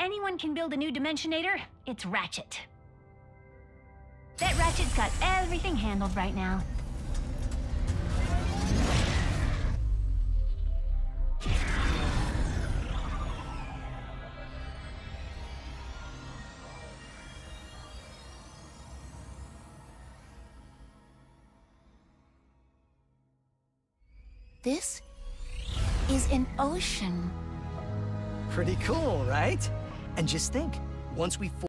anyone can build a new Dimensionator, it's Ratchet. Bet Ratchet's got everything handled right now. This is an ocean. Pretty cool, right? And just think, once we